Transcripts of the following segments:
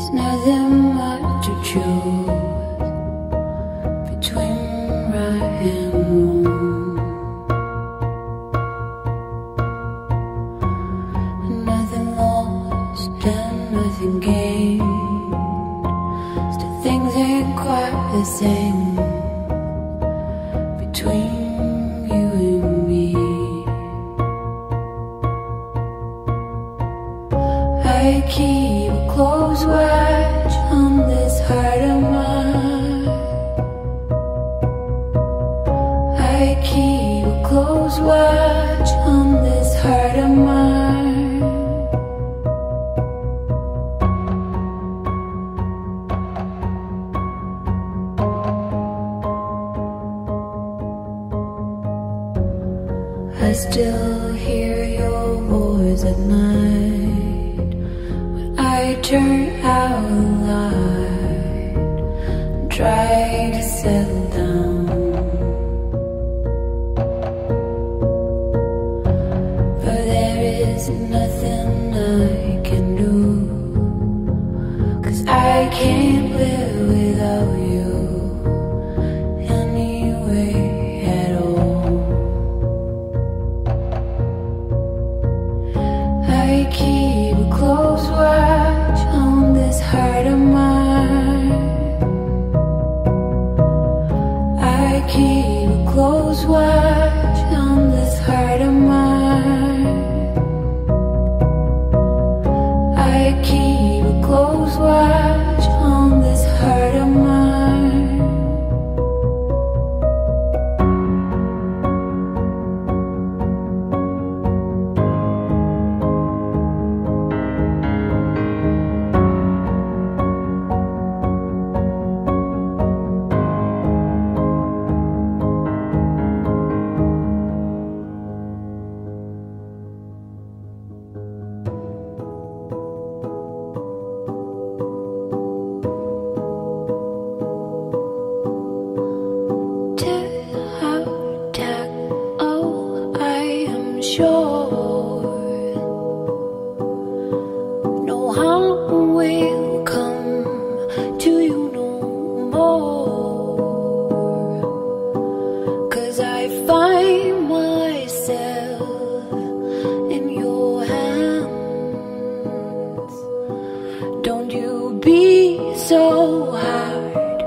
There's nothing much to choose between right and wrong. Nothing lost and nothing gained. Still things ain't quite the same between. I keep keep a close watch on this heart of mine. I still hear your voice at night when I turn out the light and try to settle nothing I can do, cause I can't a close will come to you no I find myself in your hands. Don't you be so hard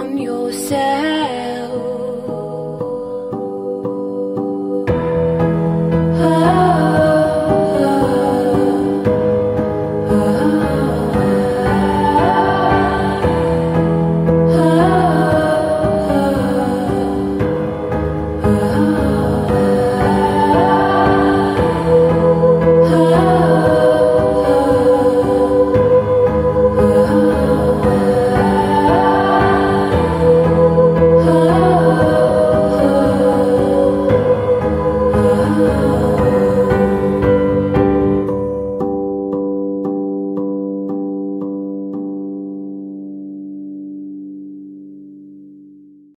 on yourself.